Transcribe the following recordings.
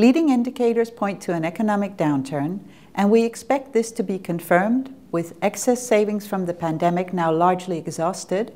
Leading indicators point to an economic downturn, and we expect this to be confirmed with excess savings from the pandemic now largely exhausted,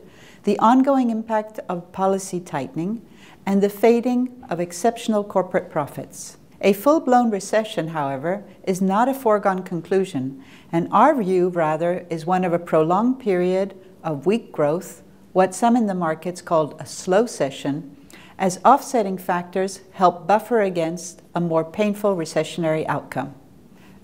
the ongoing impact of policy tightening, and the fading of exceptional corporate profits. A full-blown recession, however, is not a foregone conclusion, and our view, rather, is one of a prolonged period of weak growth, what some in the markets called a slowcession, as offsetting factors help buffer against a more painful recessionary outcome.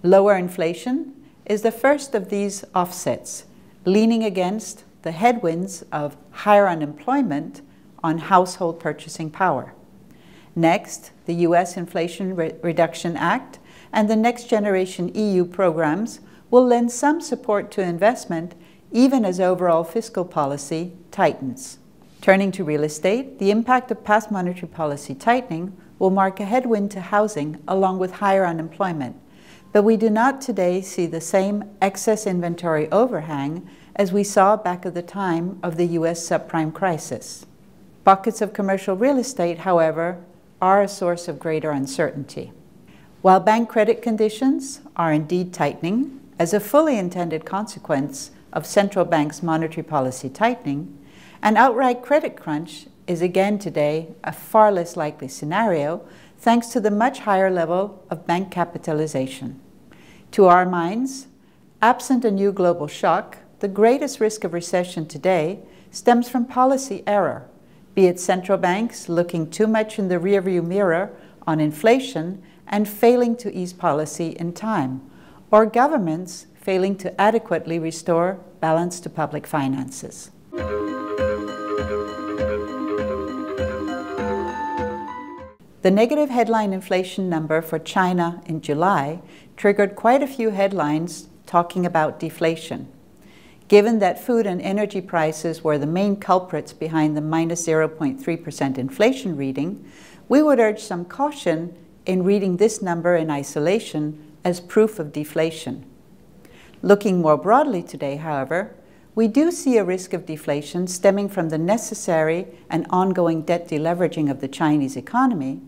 Lower inflation is the first of these offsets, leaning against the headwinds of higher unemployment on household purchasing power. Next, the U.S. Inflation Re Reduction Act and the Next Generation EU programs will lend some support to investment even as overall fiscal policy tightens. Turning to real estate, the impact of past monetary policy tightening will mark a headwind to housing along with higher unemployment. But we do not today see the same excess inventory overhang as we saw back at the time of the US subprime crisis. Pockets of commercial real estate, however, are a source of greater uncertainty. While bank credit conditions are indeed tightening, as a fully intended consequence of central banks' monetary policy tightening, an outright credit crunch is again today a far less likely scenario thanks to the much higher level of bank capitalization. To our minds, absent a new global shock, the greatest risk of recession today stems from policy error, be it central banks looking too much in the rearview mirror on inflation and failing to ease policy in time, or governments failing to adequately restore balance to public finances. The negative headline inflation number for China in July triggered quite a few headlines talking about deflation. Given that food and energy prices were the main culprits behind the minus 0.3% inflation reading, we would urge some caution in reading this number in isolation as proof of deflation. Looking more broadly today, however, we do see a risk of deflation stemming from the necessary and ongoing debt deleveraging of the Chinese economy,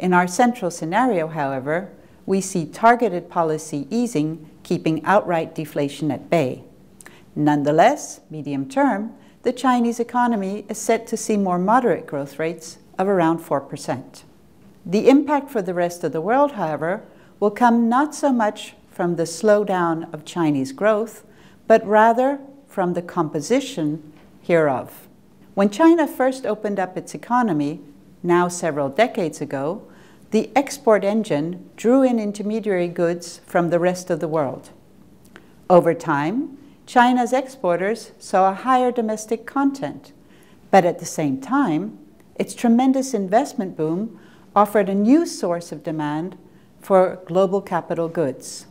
in our central scenario, however, we see targeted policy easing keeping outright deflation at bay. Nonetheless, medium term, the Chinese economy is set to see more moderate growth rates of around 4%. The impact for the rest of the world, however, will come not so much from the slowdown of Chinese growth, but rather from the composition hereof. When China first opened up its economy, now several decades ago, the export engine drew in intermediary goods from the rest of the world. Over time, China's exporters saw a higher domestic content, but at the same time, its tremendous investment boom offered a new source of demand for global capital goods.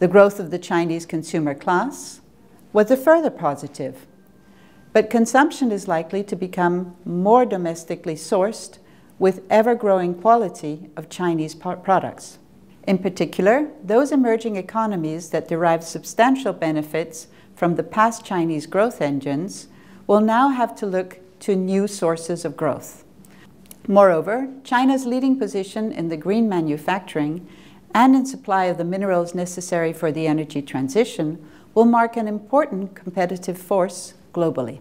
The growth of the Chinese consumer class was a further positive, but consumption is likely to become more domestically sourced with ever-growing quality of Chinese products. In particular, those emerging economies that derive substantial benefits from the past Chinese growth engines will now have to look to new sources of growth. Moreover, China's leading position in the green manufacturing and in supply of the minerals necessary for the energy transition will mark an important competitive force globally.